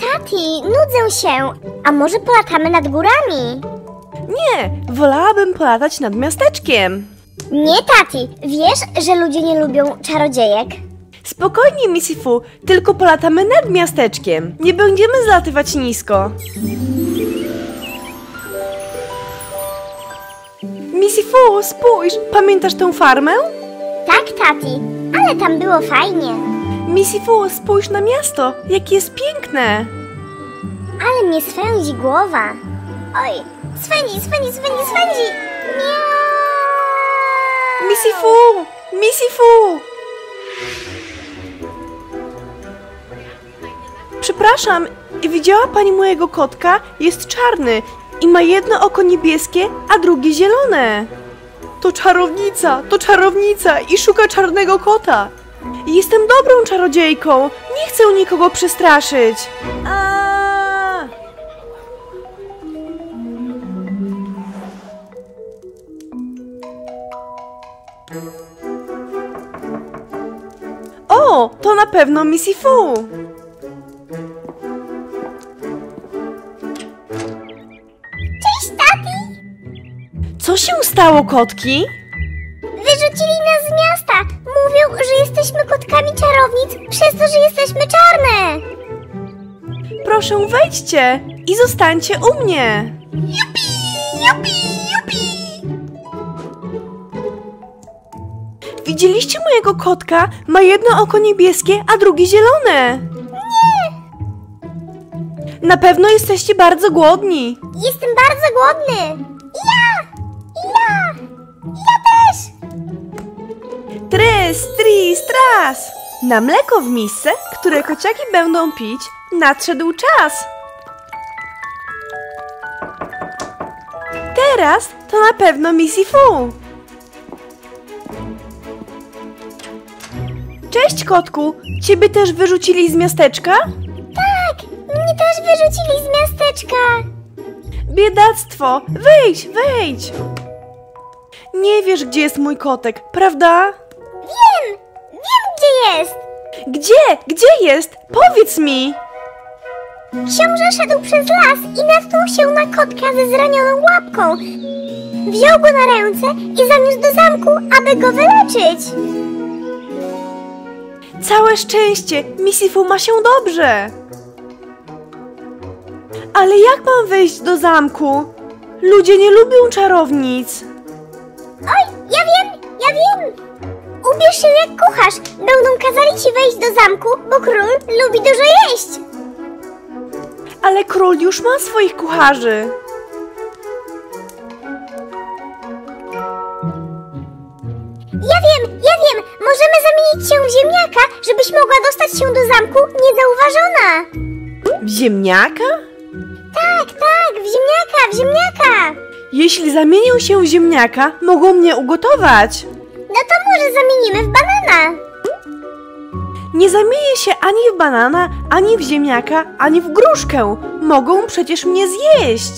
Tati, nudzę się. A może polatamy nad górami? Nie, wolałabym polatać nad miasteczkiem. Nie, Tati. Wiesz, że ludzie nie lubią czarodziejek? Spokojnie, Missy Fu, tylko polatamy nad miasteczkiem. Nie będziemy zlatywać nisko. Missy Fu, spójrz, pamiętasz tę farmę? Tak, Tati. Ale tam było fajnie. Missy Fu, spójrz na miasto, jakie jest piękne. Ale mnie swędzi głowa. Oj, swędzi, swędzi, swędzi, swędzi. Miau. Missy Fu, Missy Fu. Przepraszam, widziała pani mojego kotka? Jest czarny i ma jedno oko niebieskie, a drugie zielone. To czarownica, to czarownica i szuka czarnego kota. Jestem dobrą czarodziejką, nie chcę nikogo przestraszyć. A! O, to na pewno Missy Fu. Co się stało, kotki? Wyrzucili nas z miasta. Mówią, że jesteśmy kotkami czarownic przez to, że jesteśmy czarne. Proszę, wejdźcie i zostańcie u mnie. Jupi, jupi, jupi. Widzieliście mojego kotka? Ma jedno oko niebieskie, a drugie zielone. Nie, Na pewno jesteście bardzo głodni. jestem bardzo głodny. Ja, Na mleko w misce, które kociaki będą pić, nadszedł czas. Teraz to na pewno Missy Fu. Cześć, kotku. Ciebie też wyrzucili z miasteczka? Tak, mnie też wyrzucili z miasteczka. Biedactwo! Wejdź, wejdź! Nie wiesz, gdzie jest mój kotek, prawda? Wiem, jest. Gdzie? Gdzie jest? Powiedz mi! Książę szedł przez las i natknął się na kotka ze zranioną łapką. Wziął go na ręce i zaniósł do zamku, aby go wyleczyć. Całe szczęście! Missy Fu ma się dobrze! Ale jak mam wejść do zamku? Ludzie nie lubią czarownic. Oj, ja wiem, ja wiem. Ubierz się jak kucharz. Będą kazali ci wejść do zamku, bo król lubi dużo jeść. Ale król już ma swoich kucharzy. Ja wiem, ja wiem. Możemy zamienić się w ziemniaka, żebyś mogła dostać się do zamku niezauważona. W ziemniaka? Tak, tak, w ziemniaka, w ziemniaka. Jeśli zamienią się w ziemniaka, mogą mnie ugotować. Może zamienimy w banana. Nie zamienię się ani w banana, ani w ziemniaka, ani w gruszkę. Mogą przecież mnie zjeść.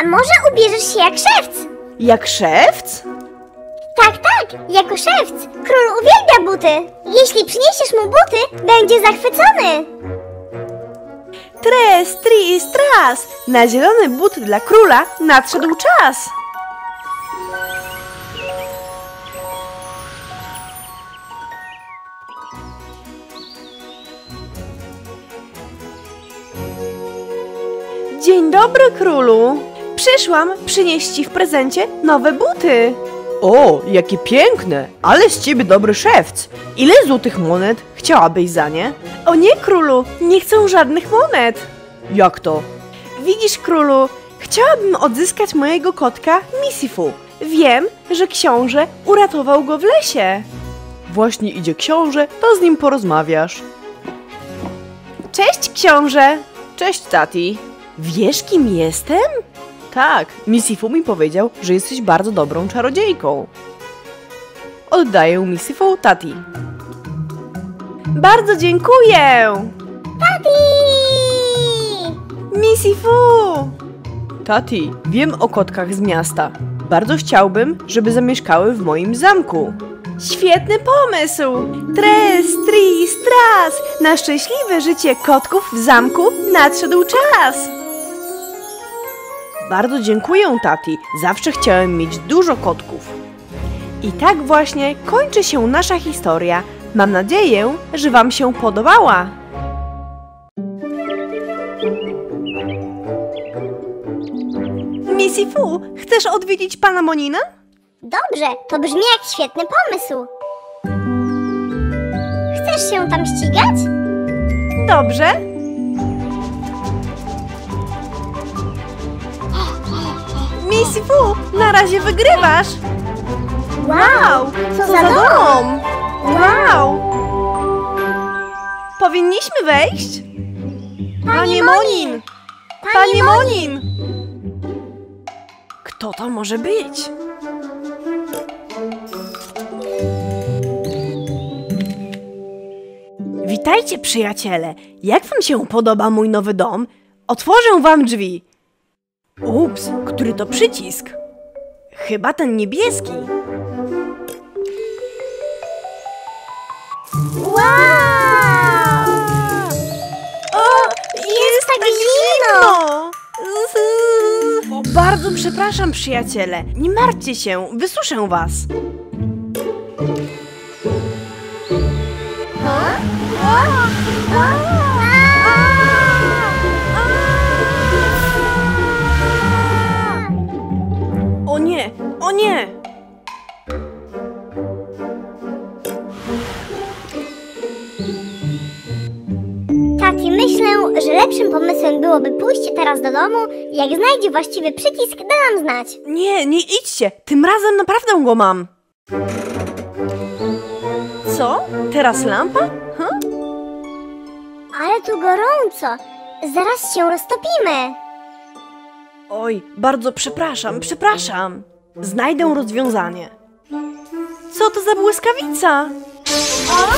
A może ubierzesz się jak szewc? Jak szewc? Tak, tak, jako szewc. Król uwielbia buty. Jeśli przyniesiesz mu buty, będzie zachwycony. Tres, tris, tras! Na zielony but dla króla nadszedł czas! Dzień dobry, królu! Przyszłam przynieść ci w prezencie nowe buty. O, jakie piękne! Ale z ciebie dobry szewc! Ile złotych monet chciałabyś za nie? O nie, królu, nie chcę żadnych monet. Jak to? Widzisz, królu, chciałabym odzyskać mojego kotka Misifu. Wiem, że książę uratował go w lesie. Właśnie idzie książę, to z nim porozmawiasz. Cześć, książę! Cześć, Tati. Wiesz, kim jestem? Tak, Misifu mi powiedział, że jesteś bardzo dobrą czarodziejką. Oddaję Misifu Tati. Bardzo dziękuję! Tati! Misifu! Tati, wiem o kotkach z miasta. Bardzo chciałbym, żeby zamieszkały w moim zamku. Świetny pomysł! Tres, tris, tras! Na szczęśliwe życie kotków w zamku nadszedł czas! Bardzo dziękuję, Tati. Zawsze chciałem mieć dużo kotków. I tak właśnie kończy się nasza historia. Mam nadzieję, że Wam się podobała. Missy Fu, chcesz odwiedzić pana Monina? Dobrze, to brzmi jak świetny pomysł. Chcesz się tam ścigać? Dobrze. Missy Fu, na razie wygrywasz. Wow, co za dom! Wow! Powinniśmy wejść? Panie Monin! Panie Monin! Kto to może być? Witajcie, przyjaciele! Jak wam się podoba mój nowy dom? Otworzę wam drzwi. Ups, który to przycisk? Chyba ten niebieski. Zimno! O, bardzo przepraszam, przyjaciele. Nie martwcie się, wysuszę was. O nie, o nie! Że lepszym pomysłem byłoby pójście teraz do domu. Jak znajdzie właściwy przycisk, da nam znać. Nie, nie idźcie! Tym razem naprawdę go mam. Co? Teraz lampa? Huh? Ale tu gorąco. Zaraz się roztopimy. Oj, bardzo przepraszam, przepraszam. Znajdę rozwiązanie. Co to za błyskawica? O!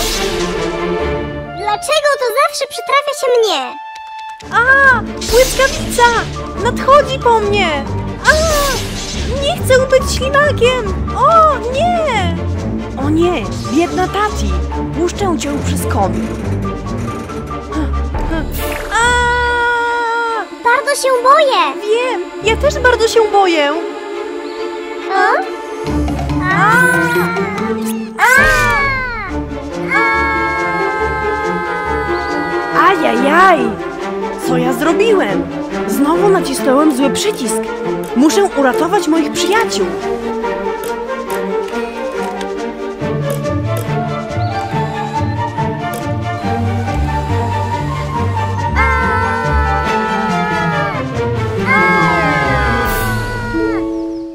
Dlaczego to zawsze przytrafia się mnie? A! Błyskawica! Nadchodzi po mnie! A! Nie chcę być ślimakiem! O, nie! O nie, biedna Tati! Puszczę cię przez komin. A! Bardzo się boję. Wiem, ja też bardzo się boję. A! A! Ajajaj! Co ja zrobiłem? Znowu nacisnąłem zły przycisk. Muszę uratować moich przyjaciół.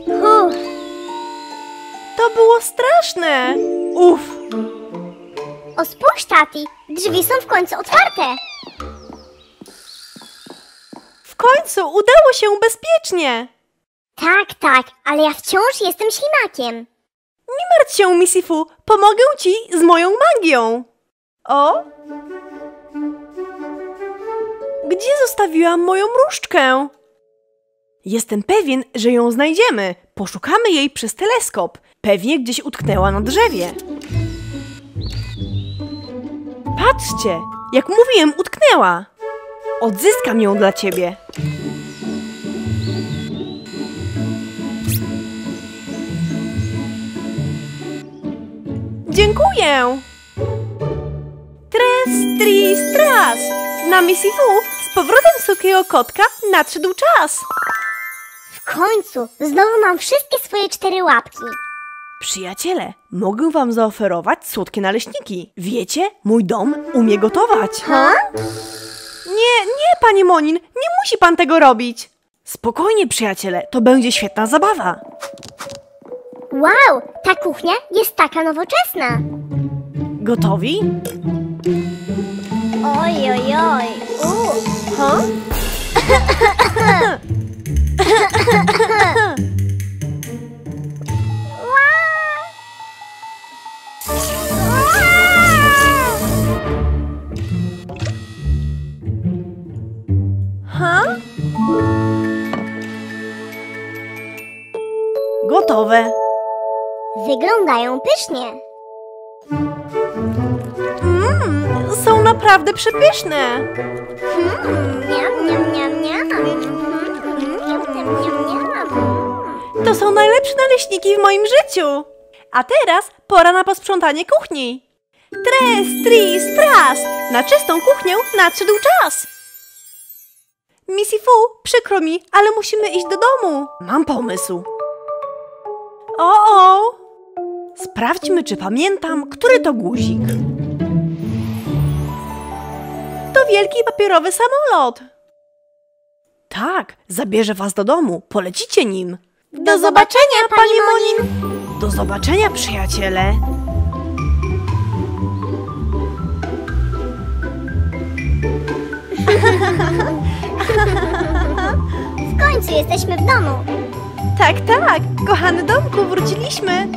Uff, To było straszne. Uf, o spójrz, Tati, drzwi są w końcu otwarte. W końcu udało się bezpiecznie. Tak, tak, ale ja wciąż jestem ślimakiem. Nie martw się, Misifu, pomogę ci z moją magią. O! Gdzie zostawiłam moją różdżkę? Jestem pewien, że ją znajdziemy. Poszukamy jej przez teleskop. Pewnie gdzieś utknęła na drzewie. Patrzcie, jak mówiłem, utknęła. Odzyskam ją dla ciebie. Dziękuję! Tres, tris, tras! Na misji Fu z powrotem sukiego kotka nadszedł czas! W końcu, znowu mam wszystkie swoje cztery łapki. Przyjaciele, mogę wam zaoferować słodkie naleśniki. Wiecie, mój dom umie gotować. Ha? Nie, nie, panie Monin, nie musi pan tego robić. Spokojnie, przyjaciele, to będzie świetna zabawa. Wow, ta kuchnia jest taka nowoczesna. Gotowi? Oj, oj, oj. U. Ha? Wyglądają pysznie. Mmm, są naprawdę przepyszne. Mm, Miam, miam, miam, miam. Mm, miam, miam. To są najlepsze naleśniki w moim życiu. A teraz pora na posprzątanie kuchni. Tres, tris, tras! Na czystą kuchnię nadszedł czas. Missy Fu, przykro mi, ale musimy iść do domu. Mam pomysł. O, o! Sprawdźmy, czy pamiętam, który to guzik. To wielki papierowy samolot. Tak, zabierze was do domu. Polecicie nim. Do zobaczenia, pani Monin. Do zobaczenia, przyjaciele. W końcu jesteśmy w domu. Tak, tak, kochany domku, wróciliśmy.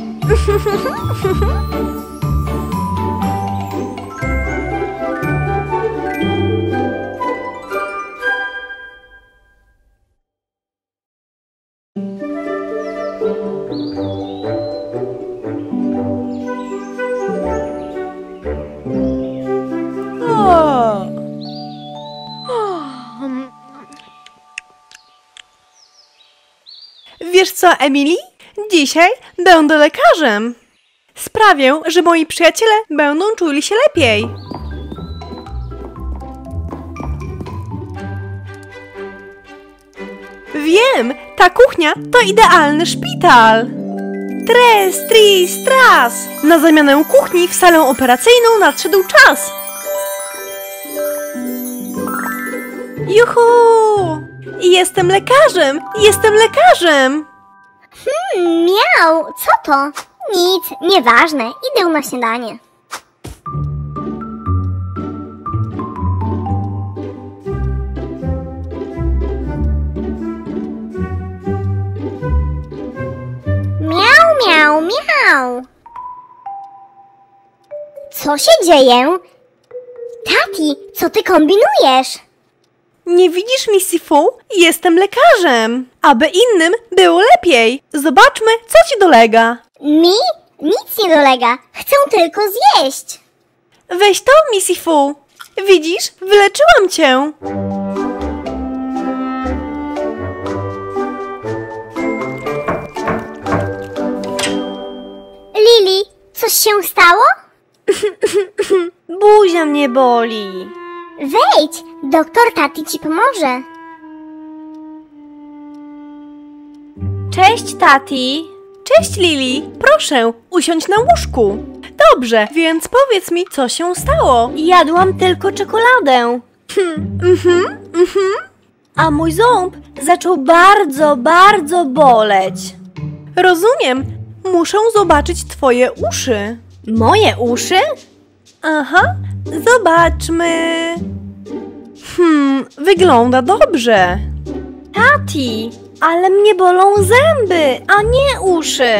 Wiesz co, Emily? Dzisiaj będę lekarzem. Sprawię, że moi przyjaciele będą czuli się lepiej. Wiem, ta kuchnia to idealny szpital. Tres, tris, tras! Na zamianę kuchni w salę operacyjną nadszedł czas. Juhu! Jestem lekarzem! Jestem lekarzem! Hmm, miał, co to? Nic, nieważne, idę na śniadanie. Miał, miał, miał. Co się dzieje? Tati, co ty kombinujesz? Nie widzisz, Missy Fu? Jestem lekarzem! Aby innym było lepiej! Zobaczmy, co ci dolega. Mi? Nic nie dolega. Chcę tylko zjeść. Weź to, Missy Fu. Widzisz, wyleczyłam cię. Lili, coś się stało? Buzia mnie boli. Wejdź, doktor Tati ci pomoże. Cześć, Tati. Cześć, Lili. Proszę, usiądź na łóżku. Dobrze, więc powiedz mi, co się stało. Jadłam tylko czekoladę, Mhm, mhm. a mój ząb zaczął bardzo, bardzo boleć. Rozumiem. Muszę zobaczyć twoje uszy. Moje uszy? Aha, zobaczmy. Hmm, wygląda dobrze. Tati, ale mnie bolą zęby, a nie uszy.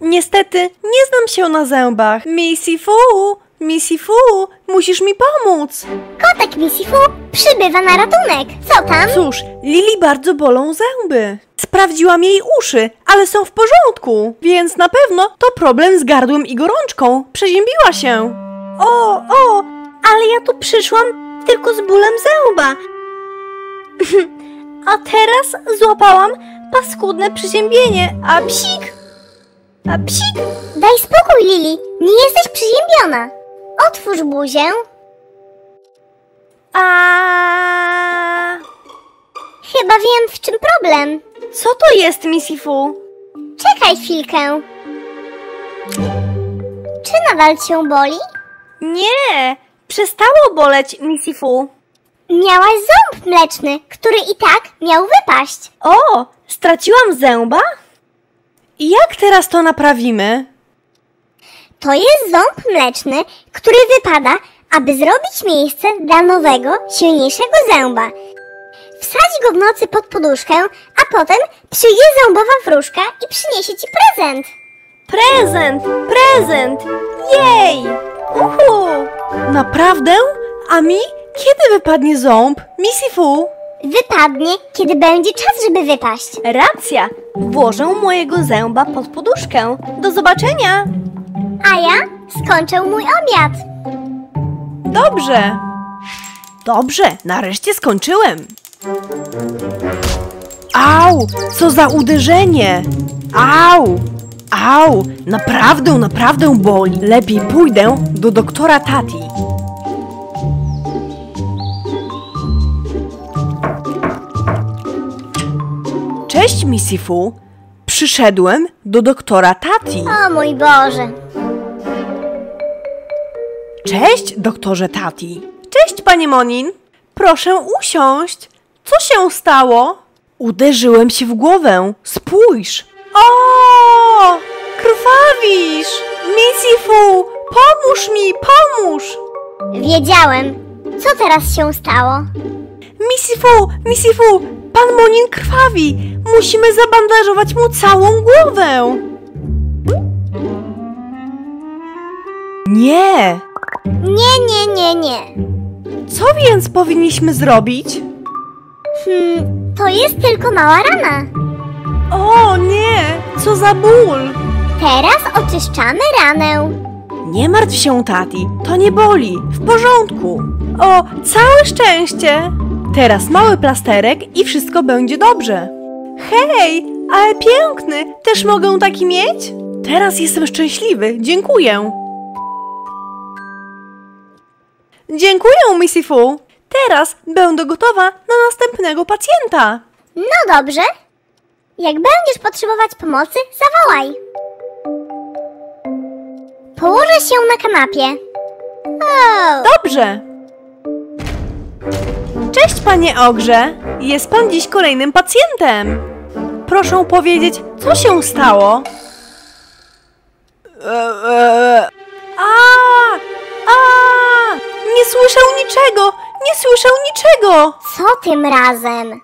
Niestety, nie znam się na zębach. Missy Fu, Missy Fu, musisz mi pomóc. Kotek Misifu przybywa na ratunek. Co tam? Cóż, Lili bardzo bolą zęby. Sprawdziłam jej uszy, ale są w porządku, więc na pewno to problem z gardłem i gorączką. Przeziębiła się. O, o, ale ja tu przyszłam tylko z bólem zęba. A teraz złapałam paskudne przeziębienie, a psik, a psik. Daj spokój, Lili. Nie jesteś przyziębiona. Otwórz buzię. A Chyba wiem, w czym problem. co to jest, Missy Fu? Czekaj chwilkę. Czy nadal cię boli? Nie, przestało boleć, Missy Fu. Miałaś ząb mleczny, który i tak miał wypaść. O, straciłam zęba? I jak teraz to naprawimy? To jest ząb mleczny, który wypada, aby zrobić miejsce dla nowego, silniejszego zęba. Wsadź go w nocy pod poduszkę, a potem przyjdzie ząbowa wróżka i przyniesie ci prezent. Prezent, prezent! Jej! Uhu! Naprawdę? A mi? Kiedy wypadnie ząb? Missy Fu? wypadnie, kiedy będzie czas, żeby wypaść. Racja! Włożę mojego zęba pod poduszkę. Do zobaczenia! A ja skończę mój obiad. Dobrze. Dobrze, nareszcie skończyłem. Au, co za uderzenie. Au, au, naprawdę, naprawdę boli. Lepiej pójdę do doktora Tati. Cześć, Missy Fu. Przyszedłem do doktora Tati. O mój Boże. Cześć, doktorze Tati. Cześć, panie Monin. Proszę usiąść. Co się stało? Uderzyłem się w głowę. Spójrz. O! Krwawisz! Misifu, pomóż mi, pomóż! Wiedziałem. Co teraz się stało? Misifu, Misifu, pan Monin krwawi. Musimy zabandażować mu całą głowę. Nie. Nie, nie, nie, nie. Co więc powinniśmy zrobić? Hmm, to jest tylko mała rana. O nie, co za ból! Teraz oczyszczamy ranę. Nie martw się, Tati, to nie boli, w porządku. O, całe szczęście! Teraz mały plasterek i wszystko będzie dobrze. Hej, ale piękny, też mogę taki mieć? Teraz jestem szczęśliwy, dziękuję. Dziękuję, Missy Fu. Teraz będę gotowa na następnego pacjenta. No dobrze. Jak będziesz potrzebować pomocy, zawołaj. Położę się na kanapie. O, Dobrze. Cześć, panie Ogrze. Jest pan dziś kolejnym pacjentem. Proszę powiedzieć, co się stało? A! A! Nie słyszę niczego! Nie słyszę niczego! co tym razem?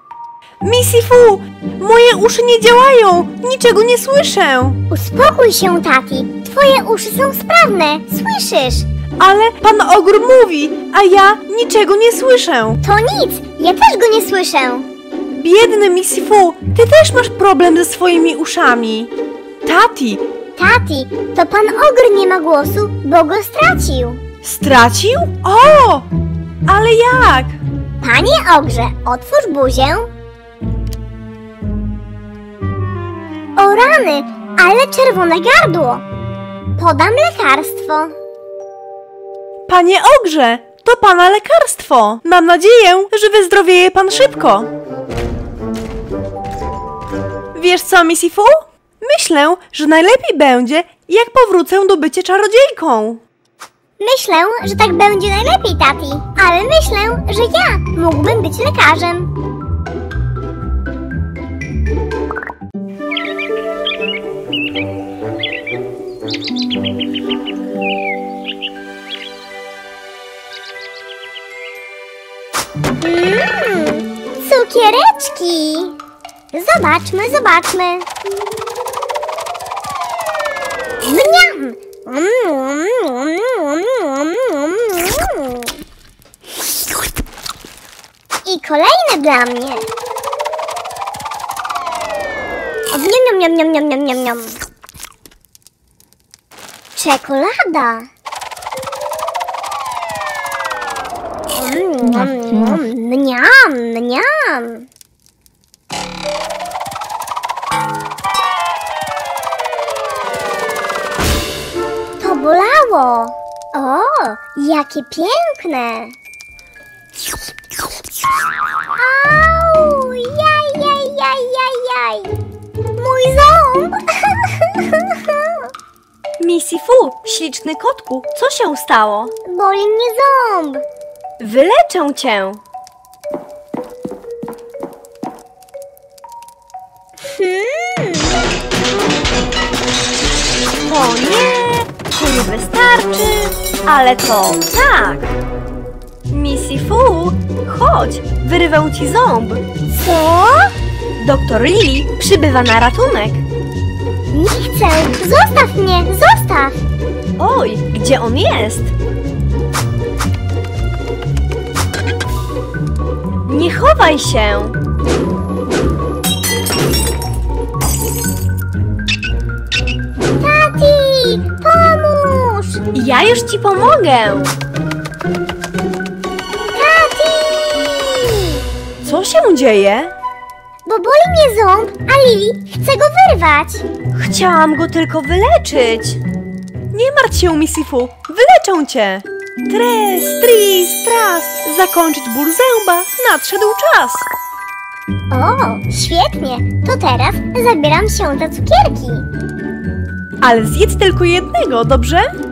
Missy Fu, moje uszy nie działają! Niczego nie słyszę! Uspokój się, Tati. Twoje uszy są sprawne. Słyszysz? Ale pan Ogr mówi, a ja niczego nie słyszę! To nic. Ja też go nie słyszę. Biedny Missy Fu, ty też masz problem ze swoimi uszami. Tati, Tati, to pan ogr nie ma głosu, bo go stracił. stracił? O! Ale jak? Panie ogrze, otwórz buzię. O rany, ale czerwone gardło. Podam lekarstwo. Panie Ogrze, to pana lekarstwo. Mam nadzieję, że wyzdrowieje pan szybko. Wiesz co, Missy Fu? Myślę, że najlepiej będzie, jak powrócę do bycia czarodziejką. Myślę, że tak będzie najlepiej, Tati. Ale myślę, że ja mógłbym być lekarzem. Cukiereczki. Zobaczmy, zobaczmy. Mniam! I kolejne dla mnie. Niam, niam, niam, niam, niam, niam. Czekolada. Mniam, mniam. To bolało. O, jakie piękne. Au, jaj, jaj, jaj, jaj, jaj. Mój ząb. Missy Fu, śliczny kotku, co się stało? Boli mnie ząb. Wyleczę cię. Hmm. O nie, to nie wystarczy. Ale to tak. Missy Fu, chodź, wyrwę ci ząb. Co? Doktor Lily przybywa na ratunek. Nie chcę. Zostaw mnie, zostaw. Oj, gdzie on jest? Nie chowaj się! Tati, pomóż! Ja już ci pomogę! Tati! Co się dzieje? Bo boli mnie ząb, a Lili chce go wyrwać. Chciałam go tylko wyleczyć. Nie martw się, Misifu, wyleczą cię. Tres, tris, tras, zakończyć ból zęba, nadszedł czas. O, świetnie. To teraz zabieram się za cukierki. Ale zjedz tylko jednego, dobrze?